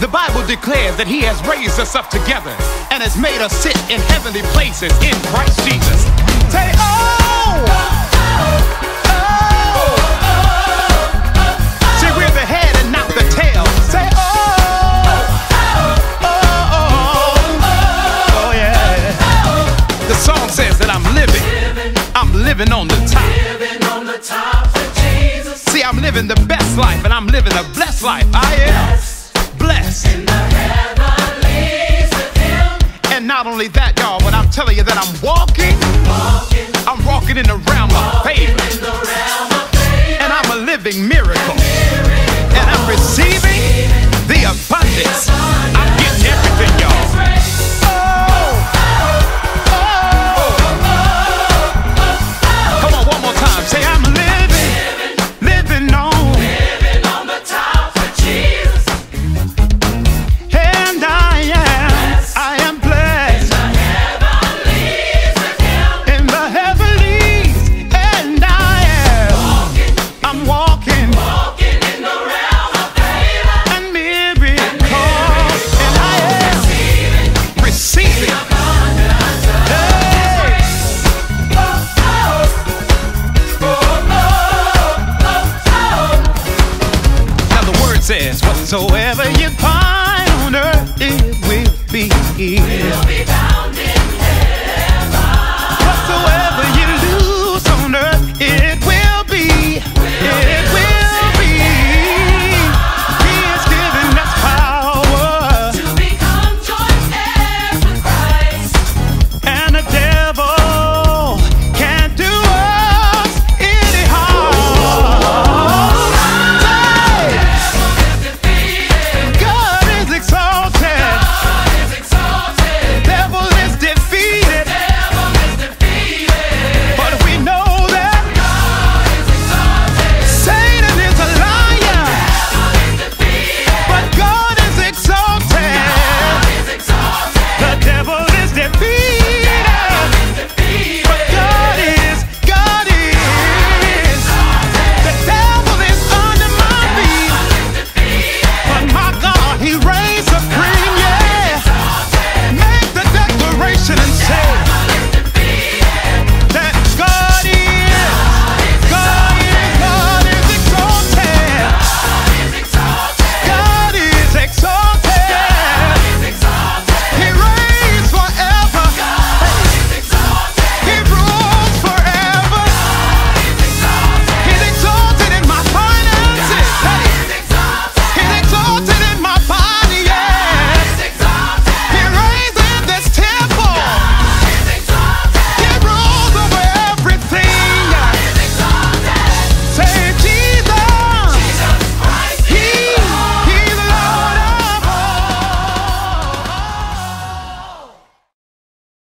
The Bible declares that He has raised us up together and has made us sit in heavenly places in Christ Jesus. Say, oh! oh. oh, oh, oh See, we're the head and not the tail. Say, oh! Oh, oh, oh, yeah. The song says that I'm living. I'm living on the top. See, I'm living the best life and I'm living a blessed life. I am blessed. Not only that, y'all, but I'm telling you that I'm walking. Says, whatsoever you find on earth, it will be.